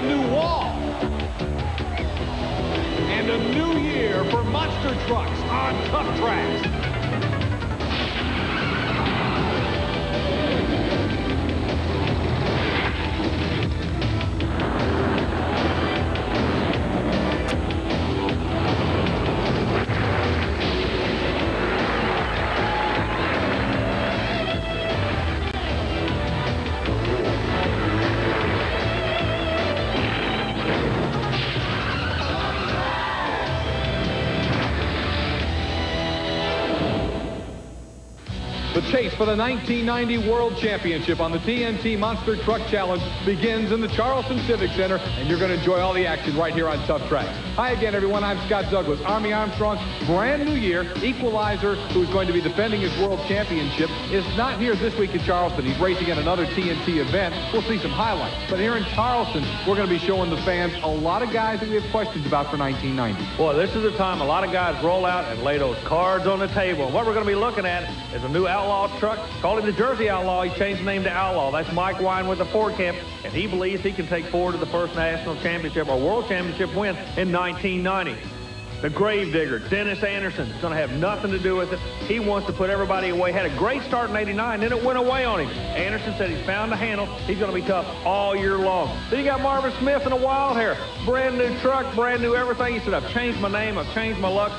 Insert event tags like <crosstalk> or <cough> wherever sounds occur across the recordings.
a new wall. And a new year for monster trucks on Tuff Trax. For the 1990 World Championship on the TNT Monster Truck Challenge begins in the Charleston Civic Center, and you're going to enjoy all the action right here on Tuff Trax. Hi again, everyone. I'm Scott Douglas. Army Armstrong, brand new year, equalizer, who's going to be defending his World Championship, is not here this week in Charleston. He's racing at another TNT event. We'll see some highlights. But here in Charleston, we're going to be showing the fans a lot of guys that we have questions about for 1990. Boy, this is the time a lot of guys roll out and lay those cards on the table. And what we're going to be looking at is a new Outlaw truck. Call him the Jersey Outlaw. He changed the name to Outlaw. That's Mike Wine with the Ford Camp, and he believes he can take Ford to the first national championship or world championship win in 1990. The Gravedigger, Dennis Anderson, is going to have nothing to do with it. He wants to put everybody away. Had a great start in 89, then it went away on him. Anderson said he's found a handle. He's going to be tough all year long. Then you got Marvin Smith in a Wild Hare. Brand new truck, brand new everything. He said, I've changed my name, I've changed my luck.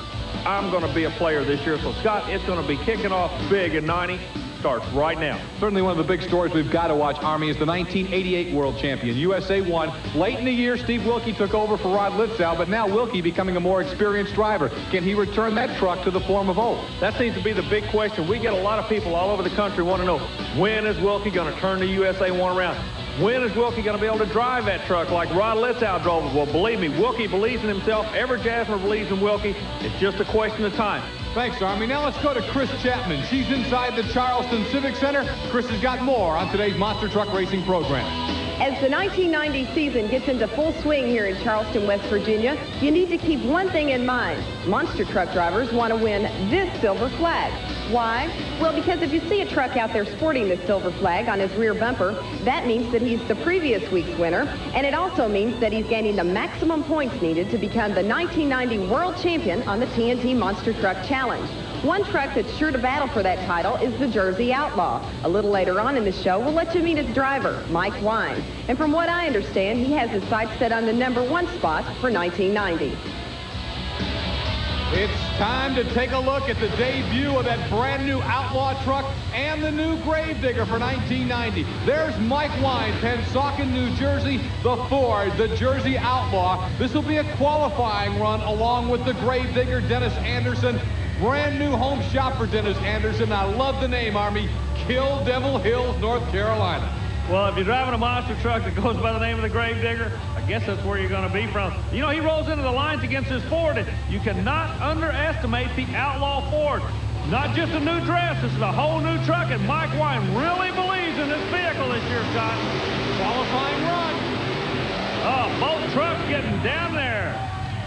I'm going to be a player this year. So, Scott, it's going to be kicking off big in 90 starts right now. Certainly one of the big stories we've got to watch, Army, is the 1988 World Champion. USA won. Late in the year, Steve Wilkie took over for Rod Litzow, but now Wilkie becoming a more experienced driver. Can he return that truck to the form of old? That seems to be the big question. We get a lot of people all over the country want to know, when is Wilkie going to turn the USA one around? When is Wilkie going to be able to drive that truck like Rod Litzow drove it? Well, believe me, Wilkie believes in himself. Everett Jasmer believes in Wilkie. It's just a question of time. Thanks, Army. Now let's go to Chris Chapman. She's inside the Charleston Civic Center. Chris has got more on today's Monster Truck Racing program. As the 1990 season gets into full swing here in Charleston, West Virginia, you need to keep one thing in mind. Monster truck drivers want to win this silver flag. Why? Well, because if you see a truck out there sporting the silver flag on his rear bumper, that means that he's the previous week's winner, and it also means that he's gaining the maximum points needed to become the 1990 world champion on the TNT Monster Truck Challenge. One truck that's sure to battle for that title is the Jersey Outlaw. A little later on in the show, we'll let you meet his driver, Mike Wine. And from what I understand, he has his sights set on the number one spot for 1990. It's time to take a look at the debut of that brand new Outlaw truck and the new Gravedigger for 1990. There's Mike Wine, Pennsauken, New Jersey, the Ford, the Jersey Outlaw. This will be a qualifying run along with the Gravedigger, Dennis Anderson. Brand new home shop for Dennis Anderson. I love the name, Army. Kill Devil Hills, North Carolina. Well, if you're driving a monster truck that goes by the name of the Gravedigger, guess that's where you're going to be from. You know, he rolls into the lines against his Ford, and you cannot underestimate the Outlaw Ford. Not just a new dress, this is a whole new truck, and Mike Wine really believes in this vehicle this year, Scott. Qualifying run. Oh, both trucks getting down there.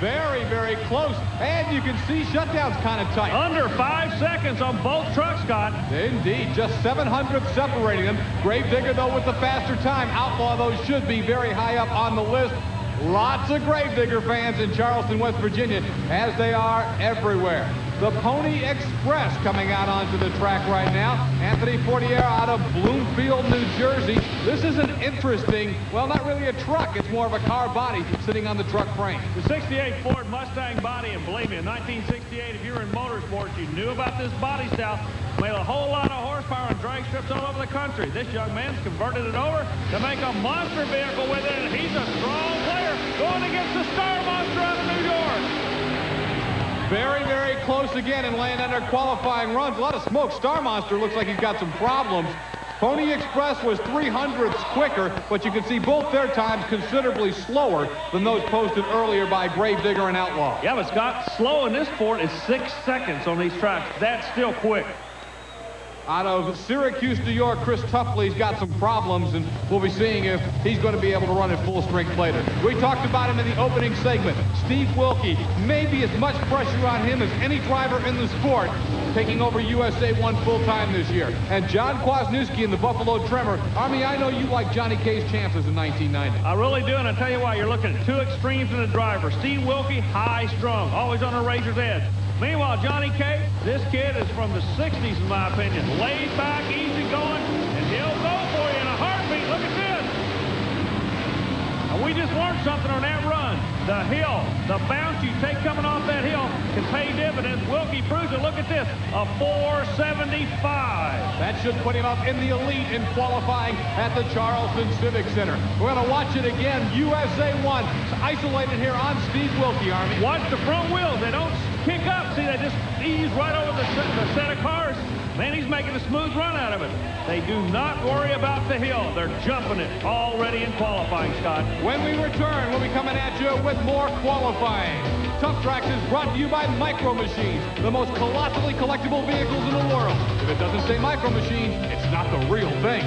Very, very close. And you can see shutdown's kind of tight. Under five seconds on both trucks, Scott. Indeed, just 700 separating them. Gravedigger, though, with the faster time. Outlaw, though, should be very high up on the list. Lots of Gravedigger fans in Charleston, West Virginia, as they are everywhere. The Pony Express coming out onto the track right now. Anthony Fortier out of Bloomfield, New Jersey. This is an interesting, well, not really a truck. It's more of a car body sitting on the truck frame. The 68 Ford Mustang body, and believe me, in 1968, if you were in motorsports, you knew about this body style. Made a whole lot of horsepower and drag strips all over the country. This young man's converted it over to make a monster vehicle with it, and he's a strong player going against the Star Monster out of New York. Very, very close again and laying under qualifying runs. A lot of smoke. Star Monster looks like he's got some problems. Pony Express was 300ths quicker, but you can see both their times considerably slower than those posted earlier by Gravedigger and Outlaw. Yeah, but Scott, slow in this Ford is six seconds on these tracks. That's still quick. Out of Syracuse, New York, Chris Tuffley's got some problems, and we'll be seeing if he's going to be able to run at full strength later. We talked about him in the opening segment. Steve Wilkie, maybe as much pressure on him as any driver in the sport. taking over USA 1 full-time this year. And John Kwasniewski in the Buffalo Tremor. Army, I know you like Johnny K's chances in 1990. I really do, and I tell you why, you're looking at two extremes in the driver. Steve Wilkie, high-strung, always on a razor's edge. Meanwhile, Johnny K, this kid is from the 60s, in my opinion. Laid back, easy going, and he'll go for you in a heartbeat. Look at this. And we just learned something on that run. The hill, the bounce you take coming off that hill can pay dividends. Wilkie it. Look at this, a 475. That should put him up in the elite in qualifying at the Charleston Civic Center. We're going to watch it again. USA 1 isolated here on Steve Wilkie, Army. Watch the front wheels. They don't kick up. See, they just ease right over the, the set of cars. Man, he's making a smooth run out of it. They do not worry about the hill. They're jumping it already in qualifying, Scott. When we return, we'll be coming at you with more qualifying. Tuff Trax is brought to you by Micro Machines, the most colossally collectible vehicles in the world. If it doesn't say Micro Machine, it's not the real thing.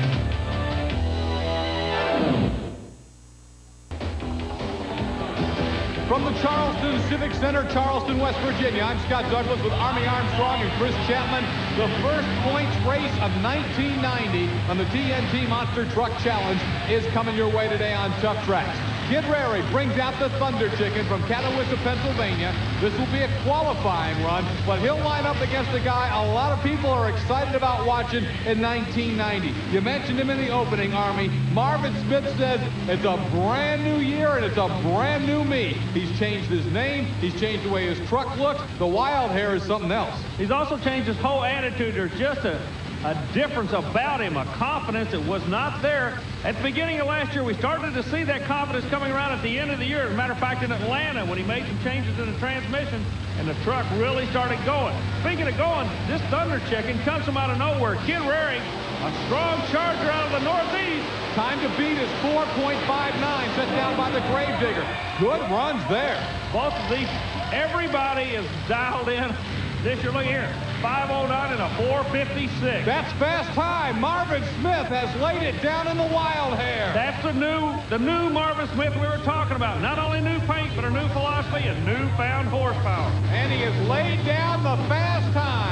From the Charleston Civic Center, Charleston, West Virginia, I'm Scott Douglas with Army Armstrong and Chris Chapman. The first points race of 1990 on the TNT Monster Truck Challenge is coming your way today on Tuff Trax. Ken Rarick brings out the Thunder Chicken from Catawissa, Pennsylvania. This will be a qualifying run, but he'll line up against a guy a lot of people are excited about watching in 1990. You mentioned him in the opening, Army. Marvin Smith says it's a brand new year and it's a brand new me. He's changed his name. He's changed the way his truck looks. The Wild Hare is something else. He's also changed his whole attitude. There's just a, a difference about him, a confidence that was not there. At the beginning of last year, we started to see that confidence coming around at the end of the year. As a matter of fact, in Atlanta, when he made some changes in the transmission, and the truck really started going. Speaking of going, this Thunder Chicken comes from out of nowhere. Ken Rarick, a strong charger out of the Northeast. Time to beat is 4.59, set down by the Gravedigger. Good runs there. Both of these, everybody is dialed in. This year, look here, 509 and a 456. That's fast time. Marvin Smith has laid it down in the Wild Hare. That's the new, the new Marvin Smith we were talking about. Not only new paint, but a new philosophy and newfound horsepower. And he has laid down the fast time.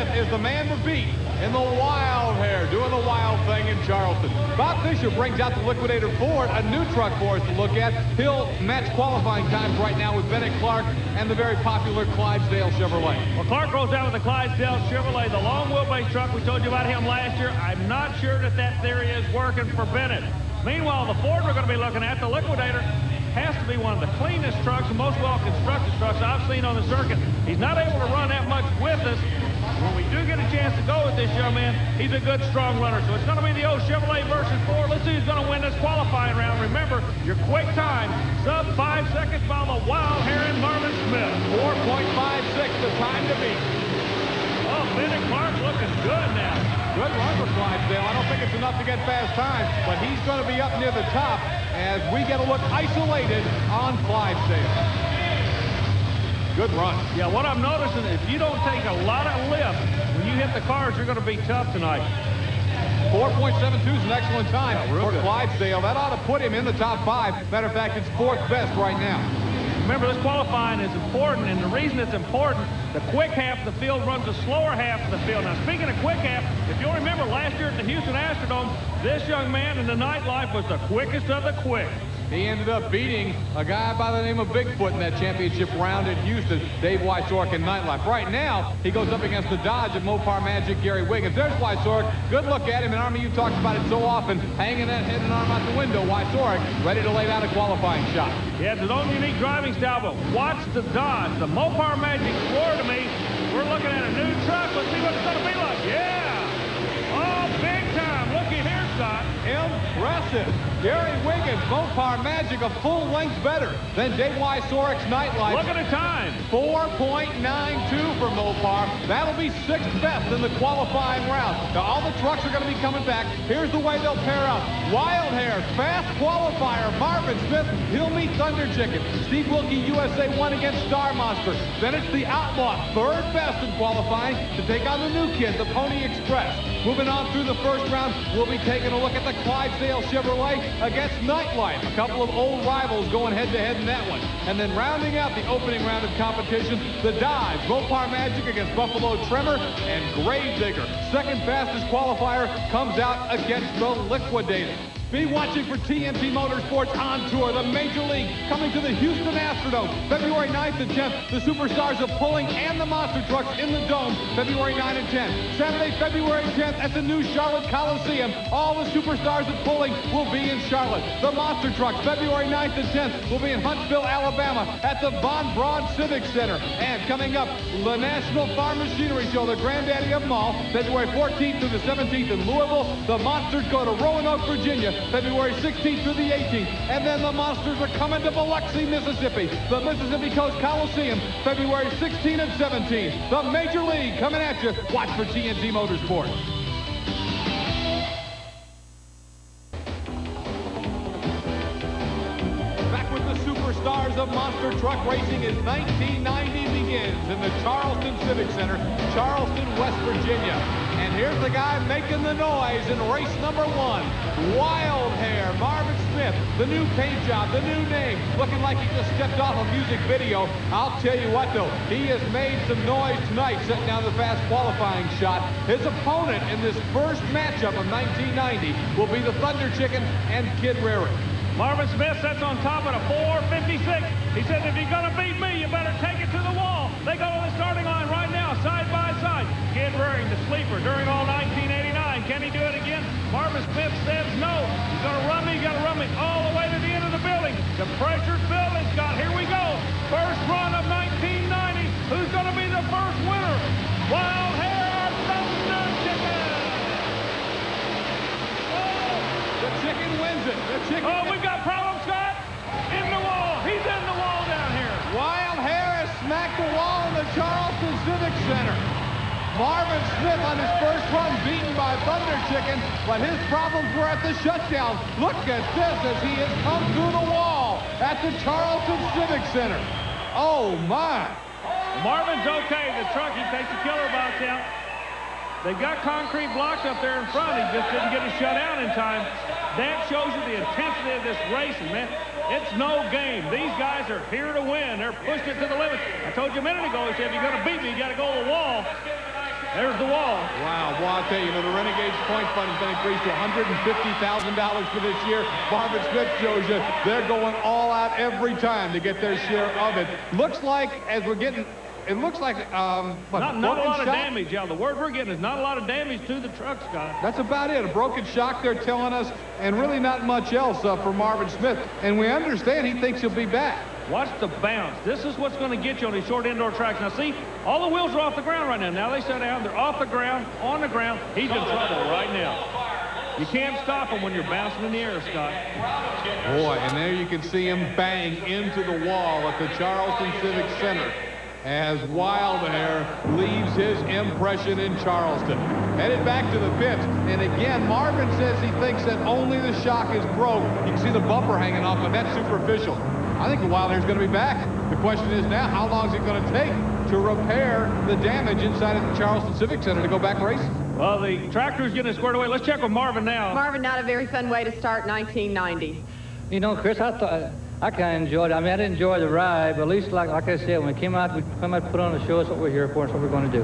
Smith is the man to beat in the Wild Hare, doing the wild thing in Charleston. Bob Fisher brings out the Liquidator Ford, a new truck for us to look at. He'll match qualifying times right now with Bennett Clark and the very popular Clydesdale Chevrolet. Well, Clark rolls out with the Clydesdale Chevrolet, the long wheelbase truck. We told you about him last year. I'm not sure that that theory is working for Bennett. Meanwhile, the Ford we're going to be looking at, the Liquidator, has to be one of the cleanest trucks most well-constructed trucks I've seen on the circuit. He's not able to run that much with us. When we do get a chance to go with this young man, he's a good, strong runner. So it's going to be the old Chevrolet versus Ford. Let's see who's going to win this qualifying round. Remember, your quick time, sub five seconds by the wild and Marvin Smith. 4.56, the time to beat. Oh, Bennett Clark looking good now. Good run for Clydesdale. I don't think it's enough to get fast time, but he's going to be up near the top as we get a look isolated on Clydesdale. Good run. Yeah, what I'm noticing, if you don't take a lot of lift when you hit the cars, you're going to be tough tonight. 4.72 is an excellent time Yeah, for good. Clydesdale. That ought to put him in the top five. Matter of fact, it's fourth best right now. Remember, this qualifying is important, and the reason it's important, the quick half of the field runs the slower half of the field. Now, speaking of quick half, if you'll remember last year at the Houston Astrodome, this young man in the nightlife was the quickest of the quick. He ended up beating a guy by the name of Bigfoot in that championship round in Houston, Dave Wysork in Nightlife. Right now, he goes up against the Dodge of Mopar Magic, Gary Wiggins. There's Wysork. Good look at him. And Army, you talked about it so often, hanging that head and arm out the window. Wysork ready to lay down a qualifying shot. He has his own unique driving style, but watch the Dodge. The Mopar Magic swore to me, we're looking at a new truck. Let's see what it's going to be like. Yeah! Oh, big time. Looky here, Scott. Impressive. Gary Wiggins, Mopar Magic, a full length better than Dave Wysork's Nightlife. Look at the time. 4.92 for Mopar. That'll be sixth best in the qualifying round. Now, all the trucks are going to be coming back. Here's the way they'll pair up. Wild Hare, fast qualifier, Marvin Smith. He'll meet Thunder Chicken. Steve Wilkie, USA 1 against Star Monster. Then it's the Outlaw, third best in qualifying to take on the new kid, the Pony Express. Moving on through the first round, we'll be taking a look at the Clydesdale Chevrolet against Nightlife, a couple of old rivals going head-to-head -head in that one. And then rounding out the opening round of competition, the Dodge, Mopar Magic against Buffalo Tremor, and Gravedigger. Second fastest qualifier comes out against the Liquidator. Be watching for TNT Motorsports on tour, the Major League, coming to the Houston Astrodome, February 9th and 10th. The superstars of pulling and the monster trucks in the Dome, February 9th and 10th. Saturday, February 10th at the new Charlotte Coliseum. All the superstars of pulling will be in Charlotte. The monster trucks, February 9th and 10th, will be in Huntsville, Alabama at the Von Braun Civic Center. And coming up, the National Farm Machinery Show, the granddaddy of them all, February 14th through the 17th in Louisville. The monsters go to Roanoke, Virginia. February 16th through the 18th. And then the Monsters are coming to Biloxi, Mississippi. The Mississippi Coast Coliseum, February 16th and 17th. The Major League coming at you. Watch for TNT Motorsports. Back with the superstars of monster truck racing as 1990 begins in the Charleston Civic Center, Charleston, West Virginia. Here's the guy making the noise in race number one. Wild Hare, Marvin Smith, the new paint job, the new name, looking like he just stepped off a music video. I'll tell you what, though, he has made some noise tonight setting down the fast qualifying shot. His opponent in this first matchup of 1990 will be the Thunder Chicken and Ken Rarick. Marvin Smith sets on top at a 456. He says, if you're going to beat me, you better take it to the wall. They go to the starting line right now, side by side. Ken Rarick, the sleeper, during all 1989. Can he do it again? Marvin Smith says no. He's going to run me. He's got to run me all the way to the end of the building. The pressure's building, Scott. Here we go. First run of 1990. Who's going to be the first winner? Wild Hare Thunder Chicken. Oh, the chicken wins it. The chicken. Oh, we've got problems, Scott. In the wall. He's in the wall down here. Wild Hare has smacked the wall in the Charleston Civic Center. Marvin Smith on his first run beaten by Thunder Chicken, but his problems were at the shutdown. Look at this as he has come through the wall at the Charleston Civic Center. Oh, my. Marvin's okay. The truck, he takes the killer box out. They've got concrete blocks up there in front. He just didn't get it shut down in time. That shows you the intensity of this racing, man. It's no game. These guys are here to win. They're pushing it to the limit. I told you a minute ago, he said, if you're going to beat me, you got to go to the wall. There's the wall. Wow, tell you, know, the Renegades point fund has been increased to $150,000 for this year. Marvin Smith shows you they're going all out every time to get their share of it. Looks like, as we're getting it looks like um, what, not, not a lot of damage. Yeah, the word we're getting is not a lot of damage to the truck, Scott. That's about it. A broken shock, they're telling us, and really not much else uh, for Marvin Smith. And we understand he thinks he'll be back. Watch the bounce. This is what's going to get you on these short indoor tracks. Now, see, all the wheels are off the ground right now. Now they sit down. They're off the ground, on the ground. He's in trouble right now. You can't stop him when you're bouncing in the air, Scott. Boy, and there you can see him bang into the wall at the Charleston Civic Center as Wild Hare leaves his impression in Charleston. Headed back to the pits. And again, Marvin says he thinks that only the shock is broke. You can see the bumper hanging off, but that's superficial. I think the Wild Hare's going to be back. The question is now, how long is it going to take to repair the damage inside of the Charleston Civic Center to go back racing? Well, the tractor's getting squared away. Let's check with Marvin now. Marvin, not a very fun way to start 1990. You know, Chris, I thought I kind of enjoyed it. I mean, I didn't enjoy the ride, but at least, like, like I said, when we came out, we came out to put on a show. That's what we're here for. That's what we're going to do.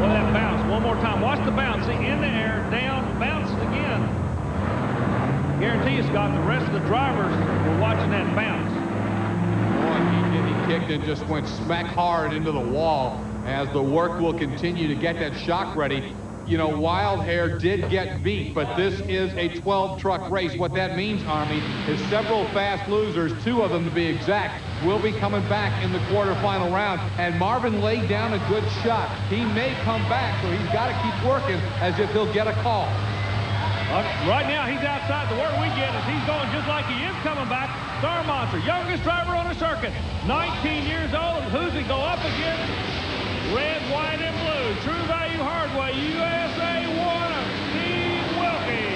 Well, that bounce. One more time. Watch the bounce. See, in the air, down, bounces again. Guarantee you, Scott, the rest of the drivers were watching that bounce. Boy, he. He kicked and just went smack hard into the wall as the work will continue to get that shock ready you know, Wild Hare did get beat, but this is a 12-truck race. What that means, Army, is several fast losers, two of them to be exact, will be coming back in the quarterfinal round. And Marvin laid down a good shot. He may come back, so he's got to keep working as if he'll get a call. Right now, he's outside. The word we get is he's going just like he is coming back. Star Monster, youngest driver on the circuit, 19 years old. Who's he go up against? Red, white, and blue. True Value Hardware, USA one Steve Wilkie.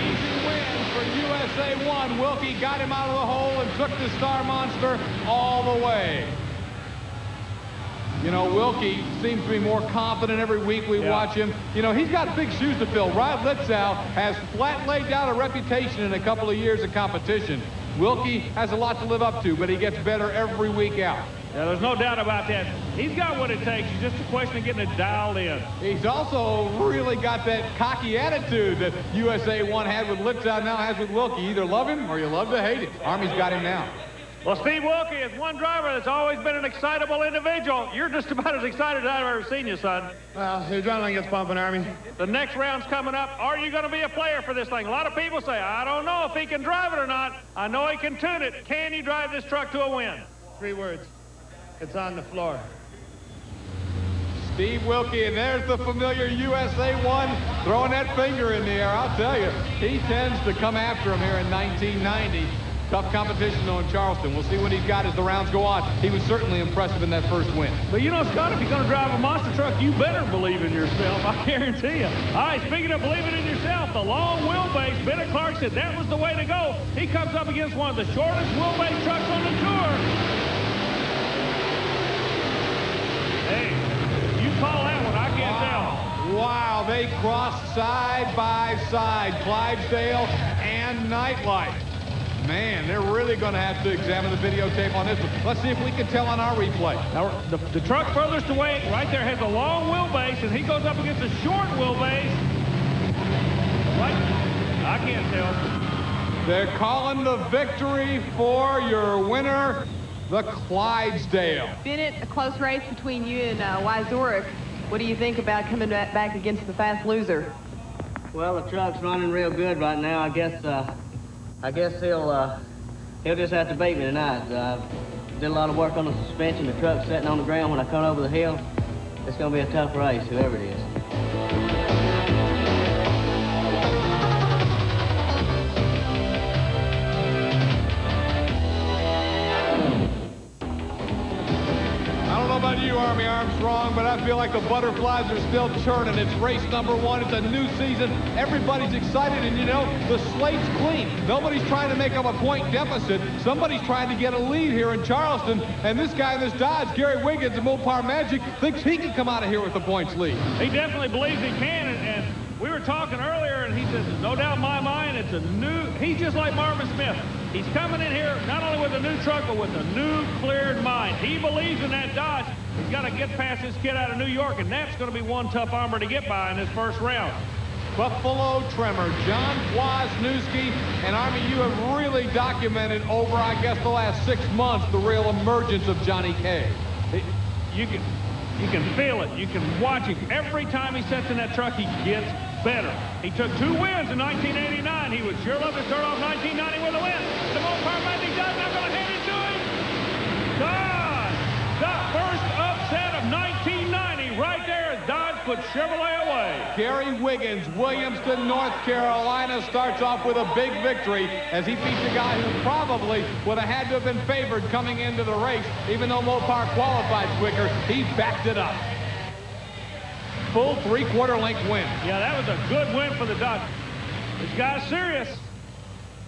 Easy win for USA one. Wilkie got him out of the hole and took the Star Monster all the way. You know, Wilkie seems to be more confident every week we Yeah. watch him. You know, he's got big shoes to fill. Rod Litzow has flat laid down a reputation in a couple of years of competition. Wilkie has a lot to live up to, but he gets better every week out. Yeah, there's no doubt about that. He's got what it takes. It's just a question of getting it dialed in. He's also really got that cocky attitude that USA 1 had with Litzow, now has with Wilkie. Either love him or you love to hate him. Army's got him now. Well, Steve Wilkie is one driver that's always been an excitable individual. You're just about as excited as I've ever seen you, son. Well, the adrenaline gets pumping, Army. The next round's coming up. Are you going to be a player for this thing? A lot of people say, I don't know if he can drive it or not. I know he can tune it. Can you drive this truck to a win? Three words. It's on the floor. Steve Wilkie, and there's the familiar USA 1 throwing that finger in the air. I'll tell you, he tends to come after him here in 1990. Tough competition, though, in Charleston. We'll see what he's got as the rounds go on. He was certainly impressive in that first win. But you know, Scott, if you're going to drive a monster truck, you better believe in yourself. I <laughs> guarantee you. All right, speaking of believing in yourself, the long wheelbase, Bennett Clark said that was the way to go. He comes up against one of the shortest wheelbase trucks on the tour. Hey, you call that one. I can't tell. Wow, they crossed side by side, Clydesdale and Nightlife. Man, they're really going to have to examine the videotape on this one. Let's see if we can tell on our replay. Now, the, the truck furthest away right there has a long wheelbase, and he goes up against a short wheelbase. What? I can't tell. They're calling the victory for your winner, the Clydesdale. Bennett, a close race between you and uh, Wyzorek. What do you think about coming back back against the fast loser? Well, the truck's running real good right now. I guess, uh, I guess he'll, uh, he'll just have to beat me tonight. Uh, did a lot of work on the suspension. The truck's sitting on the ground when I come over the hill. It's gonna be a tough race, whoever it is. Armstrong, but I feel like the butterflies are still churning. It's race number one. It's a new season. Everybody's excited, and you know, the slate's clean. Nobody's trying to make up a point deficit. Somebody's trying to get a lead here in Charleston, and this guy in this Dodge, Gary Wiggins of Mopar Magic, thinks he can come out of here with the points lead. He definitely believes he can, and, and we were talking earlier, and he says, no doubt in my mind, it's a new, he's just like Marvin Smith. He's coming in here not only with a new truck, but with a new cleared mind. He believes in that Dodge. He's got to get past this kid out of New York, and that's going to be one tough armor to get by in this first round. Buffalo Tremor, John Kwasniewski, and Army, you have really documented over, I guess, the last six months, the real emergence of Johnny K. You can you can feel it. You can watch him. Every time he sets in that truck, he gets better. He took two wins in 1989. He would sure love to start off 1990 with a win. Chevrolet away. Gary Wiggins, Williamston, North Carolina, starts off with a big victory as he beats a guy who probably would have had to have been favored coming into the race. Even though Mopar qualified quicker, he backed it up. Full three-quarter length win. Yeah, that was a good win for the Dodge. This guy's serious.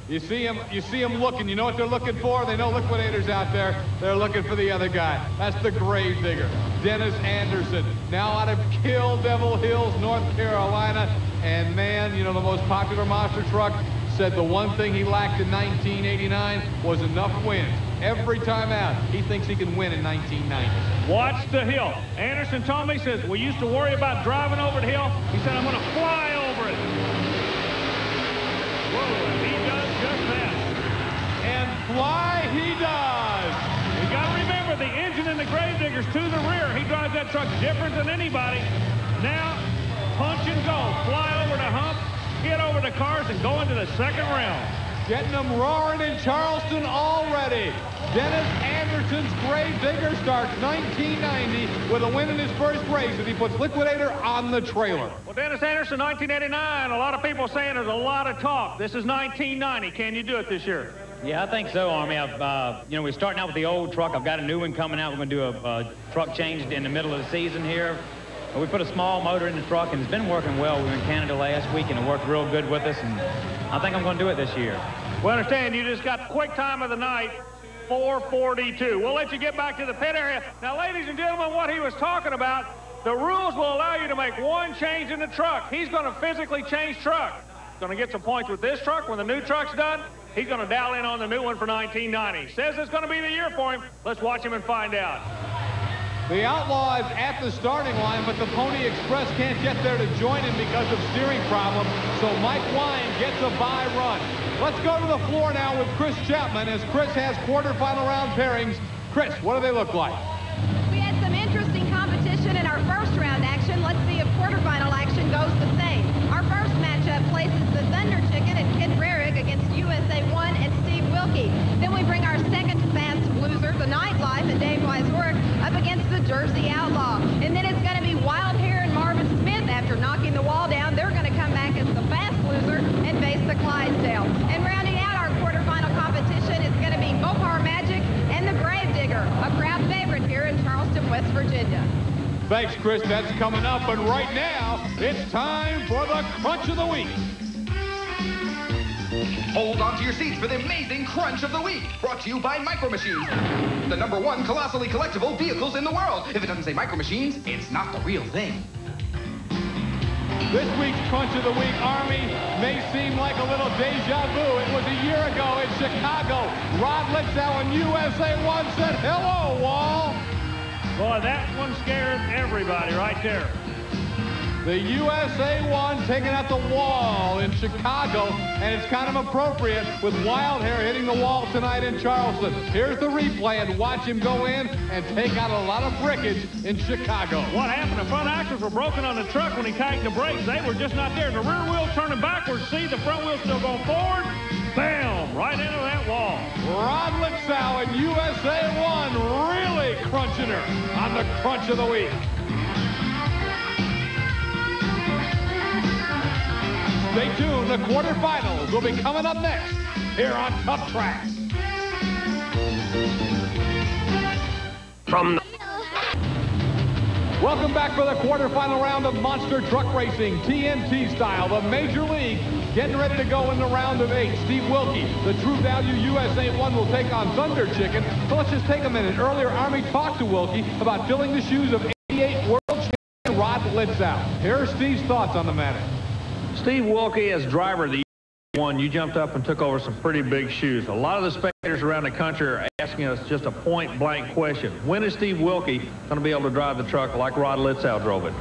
You see him, you see him looking. You know what they're looking for? They know liquidators out there. They're looking for the other guy. That's the grave digger, Dennis Anderson. Now out of Kill Devil Hills, North Carolina. And man, you know, the most popular monster truck said the one thing he lacked in 1989 was enough wins. Every time out, he thinks he can win in 1990. Watch the hill. Anderson told me, says, we used to worry about driving over the hill. He said, I'm going to fly over it. Whoa, and he does just that. And fly he does. We got to remember the engine and the grave diggers to the rear. He drives that truck different than anybody. Now, punch and go. Fly over the hump, get over the cars, and go into the second round. Getting them roaring in Charleston already. Dennis Anderson's Grave Digger starts 1990 with a win in his first race as he puts Liquidator on the trailer. Well, Dennis Anderson, 1989. A lot of people saying there's a lot of talk. This is 1990. Can you do it this year? Yeah, I think so, Army. I've, uh, you know, we're starting out with the old truck. I've got a new one coming out. We're going to do a, a truck change in the middle of the season here. We put a small motor in the truck, and it's been working well. We were in Canada last week, and it worked real good with us, and I think I'm going to do it this year. We understand you just got quick time of the night. 442. We'll let you get back to the pit area. Now, ladies and gentlemen, what he was talking about, the rules will allow you to make one change in the truck. He's going to physically change truck. Going to get some points with this truck. When the new truck's done, he's going to dial in on the new one for 1990. Says it's going to be the year for him. Let's watch him and find out. The Outlaw is at the starting line, but the Pony Express can't get there to join him because of steering problems. So Mike Wine gets a bye run. Let's go to the floor now with Chris Chapman as Chris has quarterfinal round pairings. Chris, what do they look like? We had some interesting competition in our first round action. Let's see if quarterfinal action goes the same. Our first matchup places the Thunder Chicken and Ken Rarick against USA 1 and Steve Wilkie. Then we bring our second fast loser, the Nightlife and Dave Weiswork, up against the Jersey Outlaw. And then it's going to be Wild Hare and Marvin Smith after knocking the wall down. They're going to come back as the fast loser and face the Clydesdale. And rounding out our quarterfinal competition is going to be Mopar Magic and the Gravedigger, a crowd favorite here in Charleston, West Virginia. Thanks, Chris. That's coming up. But right now, it's time for the Crunch of the Week. Hold on to your seats for the amazing Crunch of the Week, brought to you by Micro Machines, the number one colossally collectible vehicles in the world. If it doesn't say Micro Machines, it's not the real thing. This week's Crunch of the Week, Army, may seem like a little deja vu. It was a year ago in Chicago. Rod Litzow and USA 1 said, hello, Wall. Boy, that one scared everybody right there. The USA 1 taking out the wall in Chicago, and it's kind of appropriate with Wild Hare hitting the wall tonight in Charleston. Here's the replay, and watch him go in and take out a lot of brickage in Chicago. What happened? The front axles were broken on the truck when he tightened the brakes. They were just not there. The rear wheel turning backwards. See, the front wheel still going forward. Bam! Right into that wall. Rod Litzow and USA 1 really crunching her on the Crunch of the Week. Stay tuned. The quarterfinals will be coming up next here on Tuff Trax. From the Welcome back for the quarterfinal round of Monster Truck Racing, TNT style, the Major League. Getting ready to go in the round of eight. Steve Wilkie, the True Value USA 1 will take on Thunder Chicken. So let's just take a minute. Earlier, Army talked to Wilkie about filling the shoes of 88 World Champion Rod Litzow. Here are Steve's thoughts on the matter. Steve Wilkie, as driver of the one, you jumped up and took over some pretty big shoes. A lot of the spectators around the country are asking us just a point-blank question. When is Steve Wilkie going to be able to drive the truck like Rod Litzow drove it?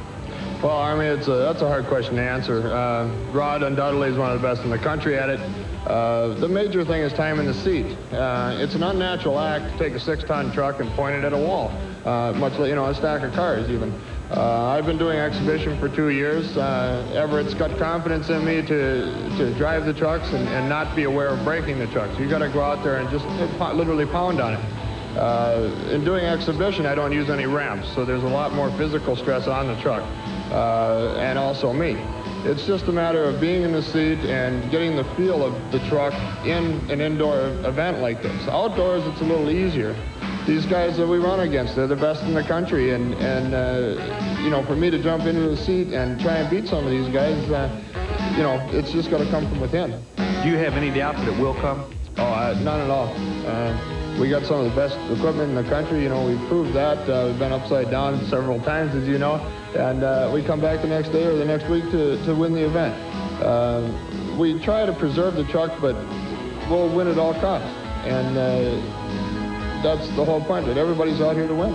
Well, Army, it's a, that's a hard question to answer. Uh, Rod undoubtedly is one of the best in the country at it. Uh, the major thing is time in the seat. Uh, it's an unnatural act to take a six-ton truck and point it at a wall, uh, much like, you know, a stack of cars even. Uh, I've been doing exhibition for two years. Uh, Everett's got confidence in me to, to drive the trucks and, and not be aware of breaking the trucks. You got to go out there and just literally pound on it. Uh, in doing exhibition, I don't use any ramps, so there's a lot more physical stress on the truck uh, and also me. It's just a matter of being in the seat and getting the feel of the truck in an indoor event like this. Outdoors, it's a little easier. These guys that we run against, they're the best in the country, and, and uh, you know, for me to jump into the seat and try and beat some of these guys, uh, you know, it's just got to come from within. Do you have any doubt that it will come? Oh, uh, none at all. Uh, we got some of the best equipment in the country. You know, we've proved that. Uh, we've been upside down several times, as you know. And uh, we come back the next day or the next week to, to win the event. Uh, we try to preserve the truck, but we'll win at all costs. And uh, that's the whole point, that everybody's out here to win.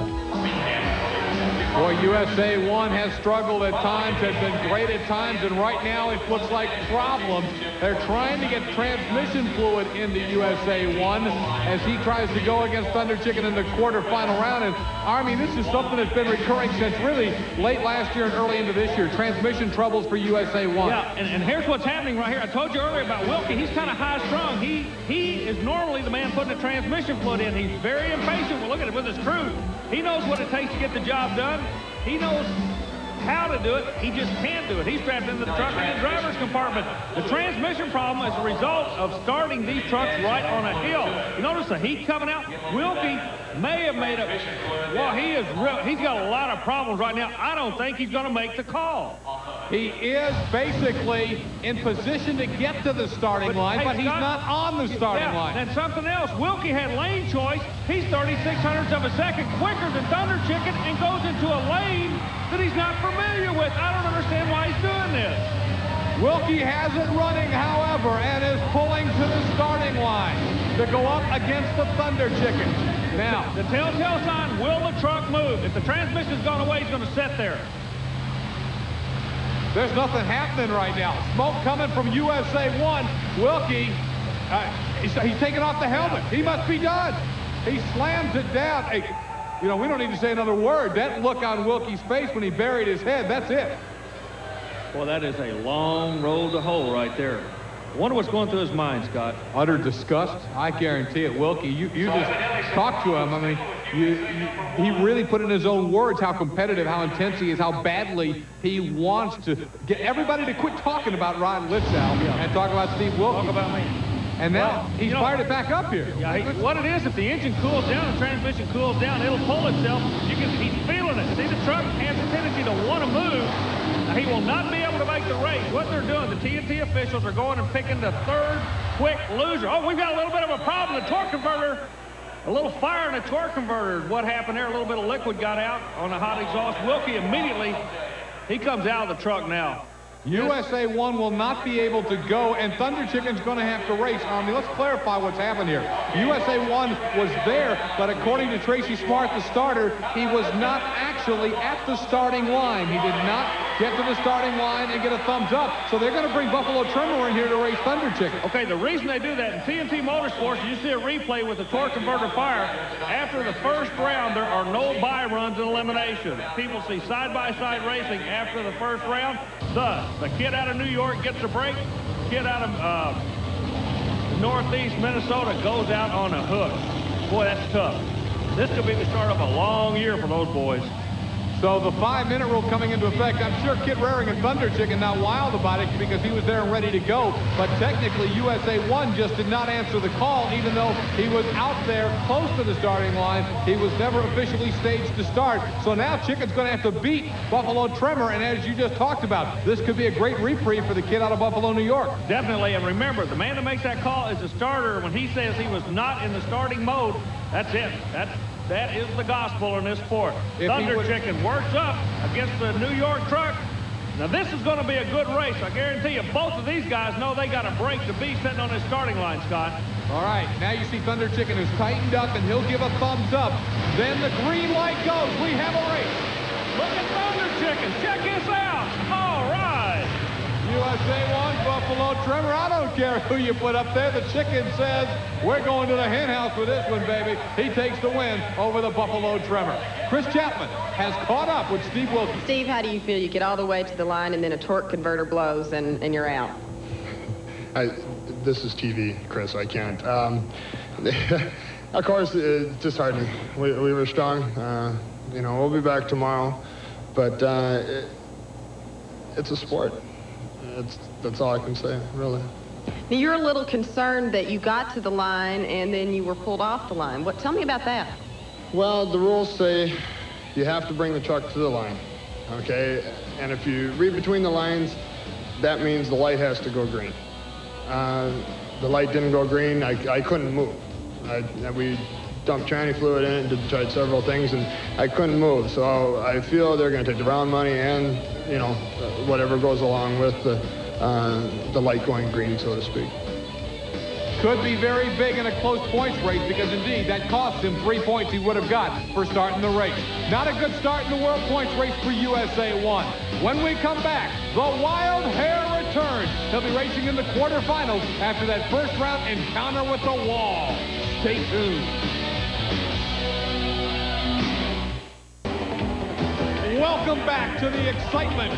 Boy, USA 1 has struggled at times, has been great at times, and right now it looks like problems. They're trying to get transmission fluid into USA 1 as he tries to go against Thunder Chicken in the quarterfinal round. And Army, this is something that's been recurring since really late last year and early into this year. Transmission troubles for USA 1. Yeah, and, and here's what's happening right here. I told you earlier about Wilkie. He's kind of high strung. He he is normally the man putting the transmission fluid in. He's very impatient. Well, look at it with his crew. He knows what it takes to get the job done. He knows how to do it. He just can't do it. He's strapped into the truck in the driver's compartment. The transmission problem is a result of starting these trucks right on a hill. You notice the heat coming out? Wilkie may have made a... Well, he is real. He's got a lot of problems right now. I don't think he's going to make the call. He is basically in position to get to the starting line, hey, but he's Scott- not on the starting yeah, line. And something else, Wilkie had lane choice. He's 36 hundredths of a second quicker than Thunder Chicken and goes into a lane that he's not familiar with. I don't understand why he's doing this. Wilkie has it running, however, and is pulling to the starting line to go up against the Thunder Chicken. Now, The telltale sign, will the truck move? If the transmission's gone away, he's going to sit there. there's nothing happening right now. Smoke coming from USA 1. Wilkie, uh, he's, he's taking off the helmet. He must be done. He slams it down. Hey, you know, we don't need to say another word. That look on Wilkie's face when he buried his head, that's it. Well, that is a long road to hoe right there. Wonder what's going through his mind, Scott. utter disgust. I guarantee it, Wilkie. You you just talk to him. I mean, you, you, he really put in his own words how competitive, how intense he is, how badly he wants to get everybody to quit talking about Rod Litzow and talk about Steve Wilkie. Talk about me. And now Well, he's you know- fired it back up here. Yeah, he, what it is, if the engine cools down, the transmission cools down, it'll pull itself. You can, he's feeling it. See, the truck has a tendency to want to move. Now, he will not be able to make the race. What they're doing, the TNT officials are going and picking the third quick loser. Oh, we've got a little bit of a problem. The torque converter, a little fire in the torque converter. What happened there? A little bit of liquid got out on the hot exhaust. Wilkie immediately, he comes out of the truck now. USA 1 will not be able to go, and Thunder Chicken's going to have to race. I mean, let's clarify what's happened here. USA 1 was there, but according to Tracy Smart, the starter, he was not actually at the starting line. He did not get to the starting line and get a thumbs up. So they're going to bring Buffalo Tremor in here to race Thunder Chicken. Okay, the reason they do that in TNT Motorsports, you see a replay with the torque converter fire. After the first round, there are no bye runs in elimination. People see side-by-side racing after the first round. Thus, the kid out of New York gets a break. Kid out of uh, northeast Minnesota goes out on a hook. Boy, that's tough. This could be the start of a long year for those boys. So the five-minute rule coming into effect. I'm sure Ken Rarick and Thunder Chicken not wild about it because he was there and ready to go. But technically, USA 1 just did not answer the call, even though he was out there close to the starting line. He was never officially staged to start. So now Chicken's going to have to beat Buffalo Tremor. And as you just talked about, this could be a great reprieve for the kid out of Buffalo, New York. Definitely, and remember, the man that makes that call is the starter. When he says he was not in the starting mode, that's it. That's, that is the gospel in this sport. If Thunder Chicken works up against the New York truck. Now, this is going to be a good race. I guarantee you, both of these guys know they got a break to be sitting on his starting line, Scott. All right, now you see Thunder Chicken is tightened up, and he'll give a thumbs up. Then the green light goes. We have a race. Look at Thunder Chicken. Check this out. All right. USA 1, Buffalo Tremor. I don't care who you put up there. The chicken says, we're going to the hen house with this one, baby. He takes the win over the Buffalo Tremor. Chris Chapman has caught up with Steve Wilkie. Steve, how do you feel? You get all the way to the line and then a torque converter blows and, and you're out. I, this is TV, Chris. I can't. Um, <laughs> of course, it's disheartening. We, we were strong. Uh, you know, we'll be back tomorrow, but uh, it, it's a sport. It's, that's all I can say, really. Now, you're a little concerned that you got to the line and then you were pulled off the line. What? Tell me about that. Well, the rules say you have to bring the truck to the line, okay? And if you read between the lines, that means the light has to go green. Uh, the light didn't go green. I, I couldn't move. I, we dumped tranny fluid in it and tried several things, and I couldn't move. So I feel they're going to take the round money and, you know, whatever goes along with the, uh, the light going green, so to speak. Could be very big in a close points race because indeed that cost him three points he would have got for starting the race. Not a good start in the world points race for USA 1. When we come back, the Wild Hare returns. He'll be racing in the quarterfinals after that first round encounter with the wall. Stay tuned. Welcome back to the excitement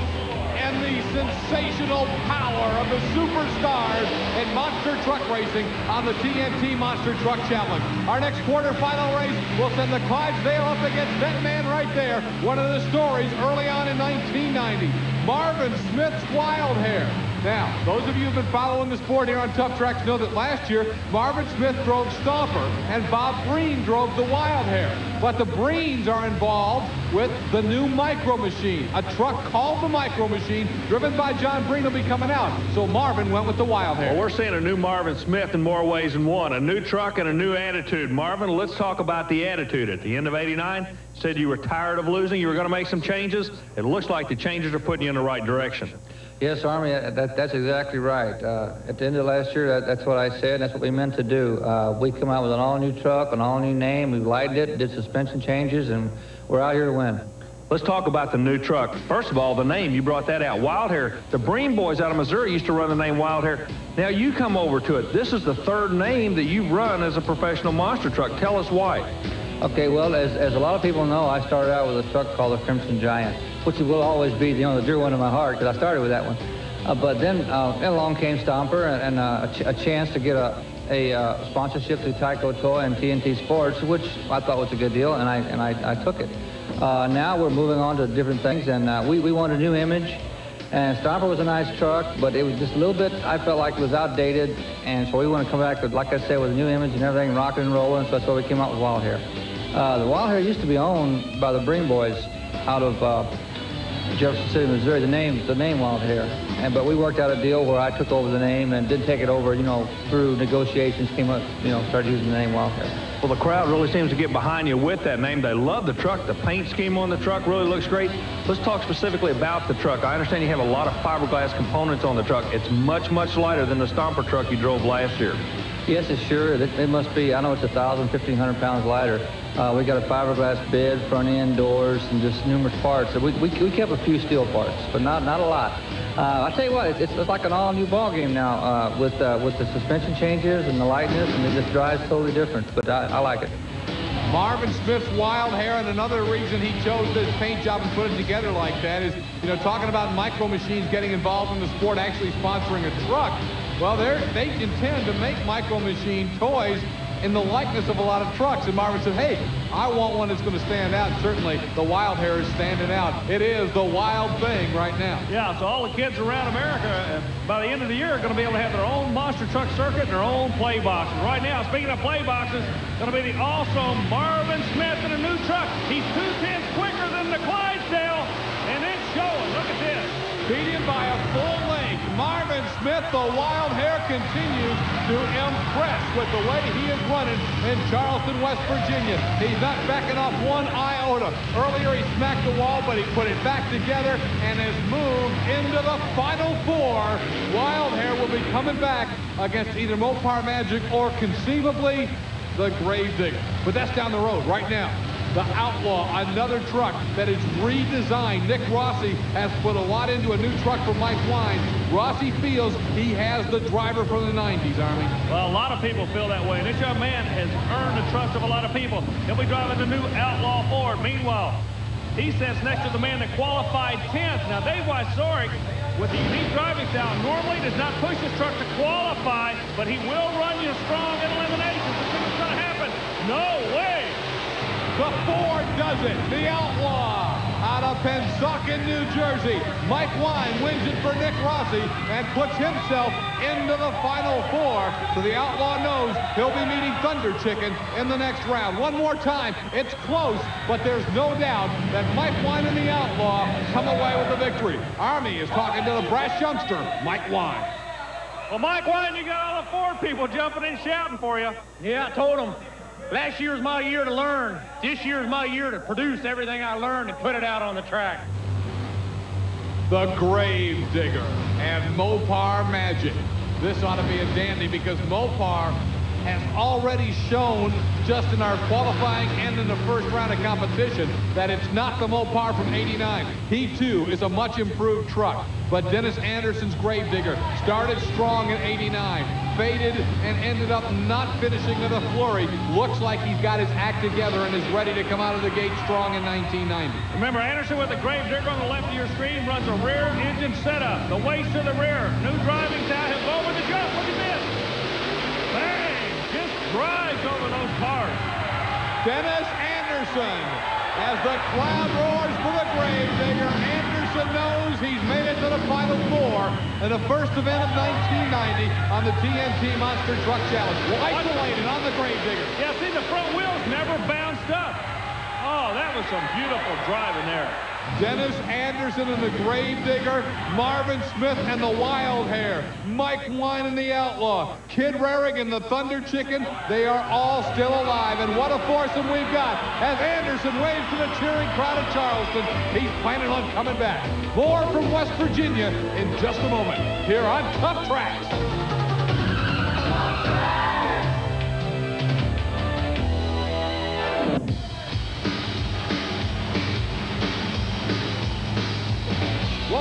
and the sensational power of the superstars in monster truck racing on the TNT Monster Truck Challenge. Our next quarterfinal race will send the Clydesdale up against that man right there, one of the stories early on in 1990, Marvin Smith's Wild Hare. Now, those of you who've been following the sport here on Tuff Trax know that last year, Marvin Smith drove Stomper and Bob Breen drove the Wild Hare. But the Breens are involved with the new Micro Machine. A truck called the Micro Machine, driven by John Breen, will be coming out. So Marvin went with the Wild Hare. Well, we're seeing a new Marvin Smith in more ways than one. A new truck and a new attitude. Marvin, let's talk about the attitude. At the end of 89, said you were tired of losing. You were going to make some changes. It looks like the changes are putting you in the right direction. Yes, Army, that, that's exactly right. Uh, at the end of last year, that, that's what I said. That's what we meant to do. Uh, we come out with an all-new truck, an all-new name. We lightened it, did suspension changes, and we're out here to win. Let's talk about the new truck. First of all, the name, you brought that out. Wild Hare. The Breen boys out of Missouri used to run the name Wild Hare. Now you come over to it. This is the third name that you've run as a professional monster truck. Tell us why. Okay, well, as, as a lot of people know, I started out with a truck called the Crimson Giant, which will always be you know, the dear one in my heart because I started with that one. Uh, but then uh, along came Stomper and, and uh, a, ch a, chance to get a, a uh, sponsorship through Tyco Toy and TNT Sports, which I thought was a good deal, and I, and I, I took it. Uh, now we're moving on to different things, and uh, we, we want a new image. And Stomper was a nice truck, but it was just a little bit, I felt like it was outdated. And so we want to come back, with, like I said, with a new image and everything, rocking and rolling. So that's why we came out with Wild Hare. Uh, the Wild Hare used to be owned by the Breen boys out of Jefferson City, Missouri. The name, the name Wild Hare. And but we worked out a deal where I took over the name and did take it over. You know, through negotiations, came up, you know, started using the name Wild Hare. Well, the crowd really seems to get behind you with that name. They love the truck. The paint scheme on the truck really looks great. Let's talk specifically about the truck. I understand you have a lot of fiberglass components on the truck. It's much, much lighter than the Stomper truck you drove last year. Yes, it's sure. It, it must be, I know it's 1,000, 1,500 pounds lighter. Uh, we got a fiberglass bed, front end, doors, and just numerous parts. We, we, we kept a few steel parts, but not, not a lot. Uh, I tell you what, it's, it's like an all-new ball game now uh, with uh, with the suspension changes and the lightness, and it just drives totally different. But I, I like it. Marvin Smith's Wild Hare, and another reason he chose this paint job and put it together like that is, you know, talking about micro machines getting involved in the sport, actually sponsoring a truck. Well, they intend to make micro machine toys in the likeness of a lot of trucks. And Marvin said, hey, I want one that's going to stand out. Certainly, the Wild Hare is standing out. It is the wild thing right now. Yeah, so all the kids around America, uh, by the end of the year, are going to be able to have their own monster truck circuit and their own play boxes. Right now, speaking of play boxes, going to be the awesome Marvin Smith in a new truck. He's two-tenths quicker than the Clydesdale, and it's showing. Look at this. Beaten by a full length, Marvin Smith, the Wild Hare, continues to impress with the way he is running in Charleston, West Virginia. He's not backing off one iota. Earlier he smacked the wall, but he put it back together and has moved into the Final Four. Wild Hare will be coming back against either Mopar Magic or conceivably the Grave Digger. But that's down the road right now the Outlaw, another truck that is redesigned. Nick Rossi has put a lot into a new truck for Mike Wine. Rossi feels he has the driver from the 90s, Army. Well, a lot of people feel that way. This young man has earned the trust of a lot of people. He'll be driving the new Outlaw Ford. Meanwhile, he sits next to the man that qualified 10th. Now, Dave Wysorik, with the unique driving style, normally does not push his truck to qualify, but he will run you strong in eliminations. Think it's going to happen? No way. The Ford does it. The Outlaw out of Pennsauken, New Jersey. Mike Wine wins it for Nick Rossi and puts himself into the Final Four. So the Outlaw knows he'll be meeting Thunder Chicken in the next round. One more time. It's close, but there's no doubt that Mike Wine and the Outlaw come away with the victory. Army is talking to the brash youngster, Mike Wine. Well, Mike Wine, you got all the Ford people jumping and shouting for you. Yeah, I told them. Last year was my year to learn. This year is my year to produce everything I learned and put it out on the track. The Grave Digger and Mopar Magic. This ought to be a dandy because Mopar has already shown just in our qualifying and in the first round of competition that it's not the Mopar from 89. He, too, is a much improved truck. But Dennis Anderson's Gravedigger started strong in 89, faded and ended up not finishing in a flurry. Looks like he's got his act together and is ready to come out of the gate strong in 1990. Remember, Anderson with the Gravedigger on the left of your screen runs a rear engine setup. The waist to the rear. New driving style. Go over the jump. Look at this. Drives over those cars. Dennis Anderson as the crowd roars for the Gravedigger. Anderson knows he's made it to the final four in the first event of 1990 on the TNT Monster Truck Challenge. Isolated on the Gravedigger. Yeah, see, the front wheels never bounced up. Oh, that was some beautiful driving there. Dennis Anderson and the Gravedigger, Marvin Smith and the Wild Hare, Mike Wine and the Outlaw, Ken Rarick and the Thunder Chicken, they are all still alive. And what a foursome we've got as Anderson waves to the cheering crowd of Charleston. He's planning on coming back. More from West Virginia in just a moment here on Tuff Trax.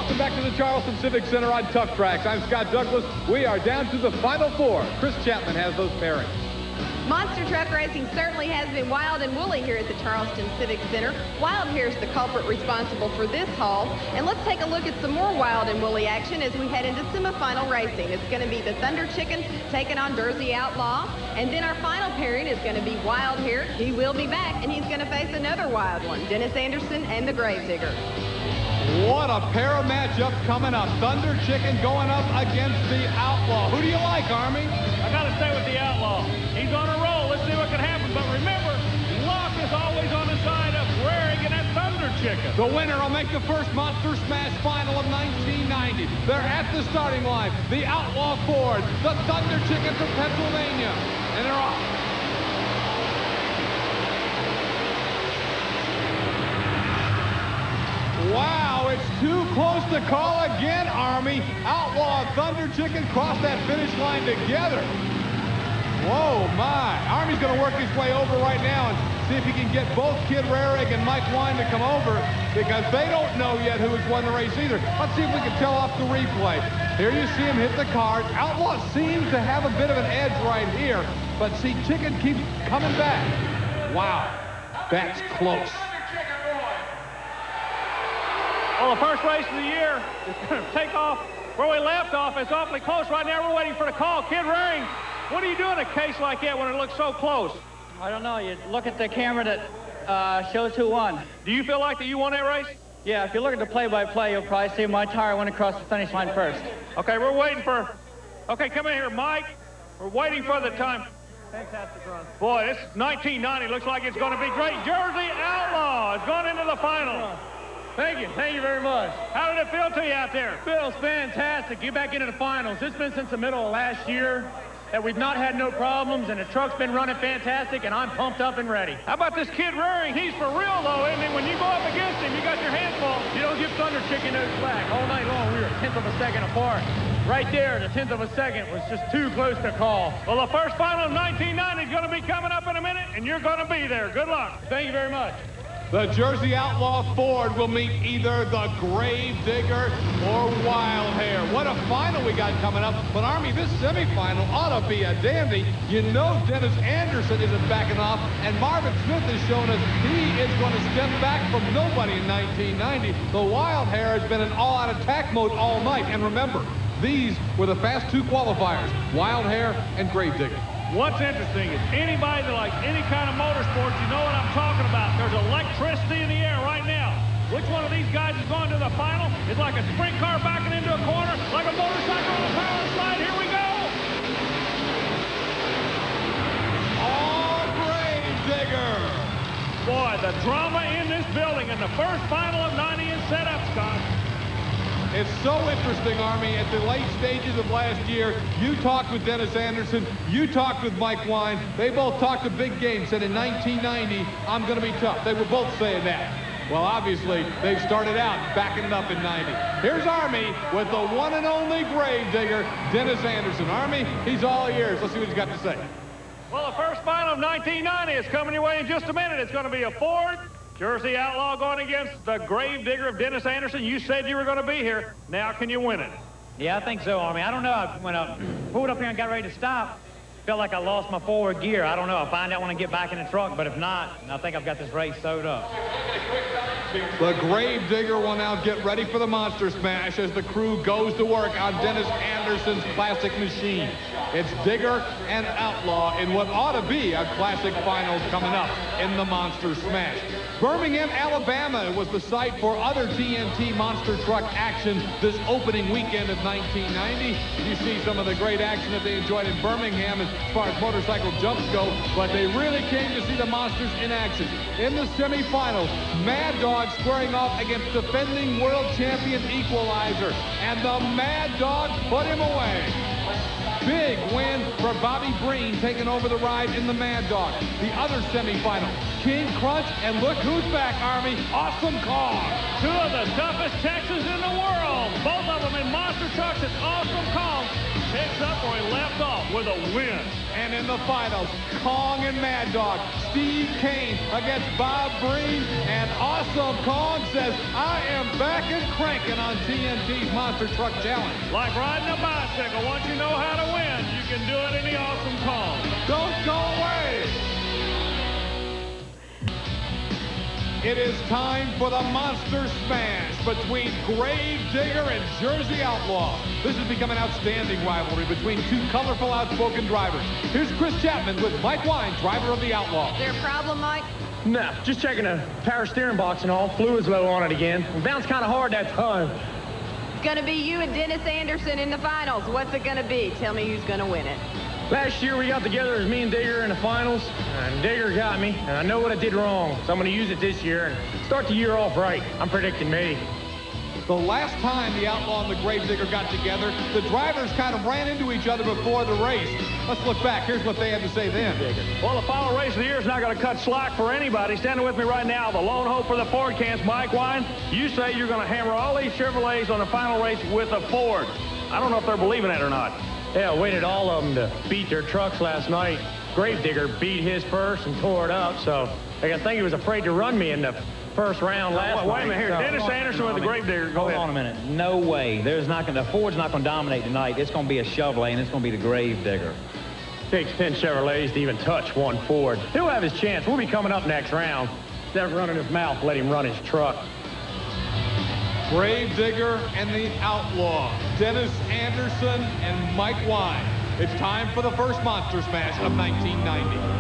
Welcome back to the Charleston Civic Center on Tuff Trax. I'm Scott Douglas. We are down to the final four. Chris Chapman has those pairings. Monster truck racing certainly has been wild and woolly here at the Charleston Civic Center. Wild Hare's the culprit responsible for this haul. And let's take a look at some more wild and woolly action as we head into semifinal racing. It's going to be the Thunder Chicken taking on Jersey Outlaw. And then our final pairing is going to be Wild Hare. He will be back, and he's going to face another wild one, Dennis Anderson and the Gravedigger. What a pair of matchups coming up. Thunder Chicken going up against the Outlaw. Who do you like, Army? I got to stay with the Outlaw. He's on a roll. Let's see what can happen. But remember, luck is always on the side of Rarick and that Thunder Chicken. The winner will make the first Monster Smash final of 1990. They're at the starting line. The Outlaw Ford, the Thunder Chicken from Pennsylvania. And they're off. Wow, it's too close to call again, Army. Outlaw and Thunder Chicken cross that finish line together. Whoa, my. Army's going to work his way over right now and see if he can get both Ken Rarick and Mike Wine to come over because they don't know yet who has won the race either. Let's see if we can tell off the replay. Here you see him hit the card. Outlaw seems to have a bit of an edge right here, but see, Chicken keeps coming back. Wow, that's close. Well, the first race of the year is going to take off where we left off. It's awfully close right now. We're waiting for the call. Ken Rarick, what do you do in a case like that when it looks so close? I don't know. You look at the camera that uh, shows who won. Do you feel like that you won that race? Yeah, if you look at the play-by-play, you'll probably see my tire went across the finish line first. Okay, we're waiting for... Okay, come in here, Mike. We're waiting for the time. Fantastic run. Boy, this 1990 looks like it's going to be great. Jersey Outlaw has gone into the final. Thank you. Thank you very much. How did it feel to you out there? Feels fantastic. Get back into the finals. It's been since the middle of last year that we've not had no problems, and the truck's been running fantastic, and I'm pumped up and ready. How about this kid Rarick? He's for real, though, isn't he? When you go up against him, you got your hands full. You don't give Thunder Chicken no slack. All night long, we were a tenth of a second apart. Right there, the tenth of a second was just too close to call. Well, the first final of 1990 is going to be coming up in a minute, and you're going to be there. Good luck. Thank you very much. The Jersey Outlaw Ford will meet either the Grave Digger or Wild Hare. What a final we got coming up. But, Army, this semifinal ought to be a dandy. You know Dennis Anderson isn't backing off, and Marvin Smith has shown us he is going to step back from nobody in 1990. The Wild Hare has been in all-out attack mode all night. And remember, these were the fast two qualifiers, Wild Hare and Grave Digger. What's interesting is anybody that likes any kind of motorsports, you know what I'm talking about. There's electricity in the air right now. Which one of these guys is going to the final? It's like a sprint car backing into a corner, like a motorcycle on a power slide. Here we go. Oh, Grave Digger. Boy, the drama in this building in the first final of 90 is set up, Scott. It's so interesting, Army. At the late stages of last year, you talked with Dennis Anderson, you talked with Mike Wine. They both talked a big game, said in 1990, I'm going to be tough. They were both saying that. Well, obviously, they've started out backing it up in 90. Here's Army with the one and only grave digger, Dennis Anderson. Army, he's all ears. Let's see what he's got to say. Well, the first final of 1990 is coming your way in just a minute. It's going to be a Ford Jersey Outlaw going against the grave digger of Dennis Anderson. You said you were going to be here. Now can you win it? Yeah, I think so, Army. I don't know. I, when I pulled up here and got ready to stop, felt like I lost my forward gear. I don't know. I'll find out when I get back in the truck, but if not, I think I've got this race sewed up. The grave digger will now get ready for the monster smash as the crew goes to work on Dennis Anderson's classic machine. It's Digger and Outlaw in what ought to be a classic finals coming up in the monster smash. Birmingham, Alabama was the site for other TNT monster truck action this opening weekend of 1990. You see some of the great action that they enjoyed in Birmingham as far as motorcycle jumps go, but they really came to see the monsters in action. In the semifinals, Mad Dog squaring off against defending world champion Equalizer, and the Mad Dog put him away. Big win for Bobby Breen taking over the ride in the Mad Dog. The other semifinal, King Crunch, and look who's back, Army. Awesome Kong. Two of the toughest Texans in the world. Both of them in monster trucks. It's Awesome Kong picks up where he left off with a win. And in the finals, Kong and Mad Dog, Steve Kane against Bob Breen, and Awesome Kong says, I am back and cranking on TNT's Monster Truck Challenge. Like riding a bicycle, once you know how to win, you can do it in the Awesome Kong. Don't go It is time for the Monster Smash between Grave Digger and Jersey Outlaw. This has become an outstanding rivalry between two colorful, outspoken drivers. Here's Chris Chapman with Mike Wine, driver of the Outlaw. Is there a problem, Mike? No, just checking the power steering box and all. Fluid's low on it again. It bounced kind of hard that time. It's going to be you and Dennis Anderson in the finals. What's it going to be? Tell me who's going to win it. Last year we got together as me and Digger in the finals, and Digger got me, and I know what I did wrong, so I'm going to use it this year and start the year off right. I'm predicting me. The last time the Outlaw and the Gravedigger got together, the drivers kind of ran into each other before the race. Let's look back. Here's what they had to say then. Well, the final race of the year is not going to cut slack for anybody. Standing with me right now, the lone hope for the Ford cans, Mike Wine. You say you're going to hammer all these Chevrolets on the final race with a Ford. I don't know if they're believing that or not. Yeah, I waited all of them to beat their trucks last night. Gravedigger beat his first and tore it up, so I think he was afraid to run me in the first round last wait, wait a night. minute here. So- Dennis Anderson with the Gravedigger. Go Hold ahead. on a minute. No way. There's not going to, the Ford's not going to dominate tonight. It's going to be a Chevrolet, and it's going to be the Grave Digger. Takes 10 Chevrolets to even touch one Ford. He'll have his chance. We'll be coming up next round. Instead of running his mouth, let him run his truck. Gravedigger and the Outlaw, Dennis Anderson and Mike Wine. It's time for the first Monster Smash of 1990.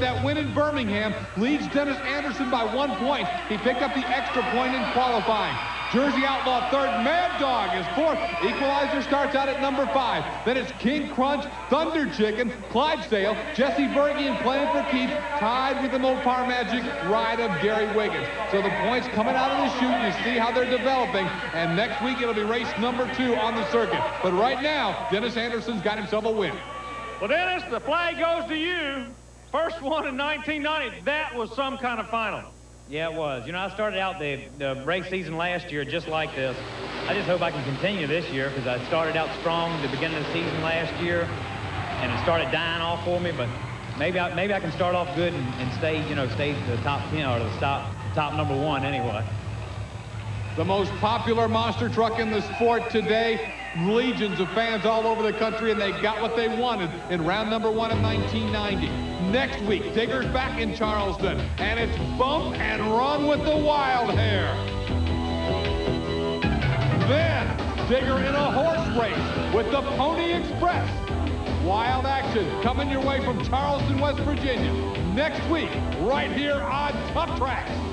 That win in Birmingham leads Dennis Anderson by one point. He picked up the extra point in qualifying. Jersey Outlaw third, Mad Dog is fourth. Equalizer starts out at number five. Then it's King Crunch, Thunder Chicken, Clydesdale, Jesse Bergian playing for keeps, tied with the Mopar Magic ride of Gary Wiggins. So the points coming out of the chute, you see how they're developing. And next week it'll be race number two on the circuit. But right now, Dennis Anderson's got himself a win. Well, Dennis, the flag goes to you. First one in 1990. That was some kind of final. Yeah, it was. You know, I started out the, the race season last year just like this. I just hope I can continue this year because I started out strong at the beginning of the season last year, and it started dying off for me. But maybe I, maybe I can start off good and, and stay, you know, stay to the top 10 or the top, top number one anyway. The most popular monster truck in the sport today. Legions of fans all over the country, and they got what they wanted in round number one of 1990. Next week, Digger's back in Charleston, and it's bump and run with the Wild Hare. Then, Digger in a horse race with the Pony Express. Wild action coming your way from Charleston, West Virginia. Next week, right here on Tuff Trax.